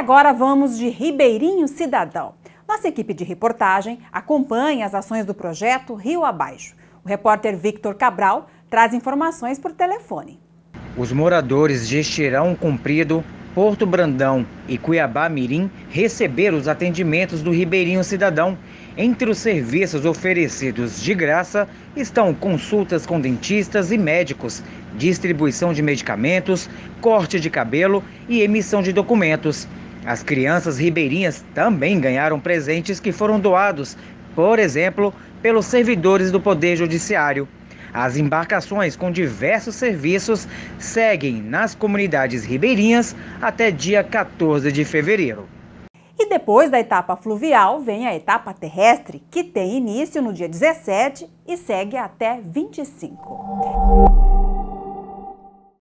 agora vamos de Ribeirinho Cidadão. Nossa equipe de reportagem acompanha as ações do projeto Rio Abaixo. O repórter Victor Cabral traz informações por telefone. Os moradores de Estirão Cumprido, Porto Brandão e Cuiabá Mirim receberam os atendimentos do Ribeirinho Cidadão. Entre os serviços oferecidos de graça estão consultas com dentistas e médicos, distribuição de medicamentos, corte de cabelo e emissão de documentos. As crianças ribeirinhas também ganharam presentes que foram doados, por exemplo, pelos servidores do Poder Judiciário. As embarcações com diversos serviços seguem nas comunidades ribeirinhas até dia 14 de fevereiro. E depois da etapa fluvial, vem a etapa terrestre, que tem início no dia 17 e segue até 25.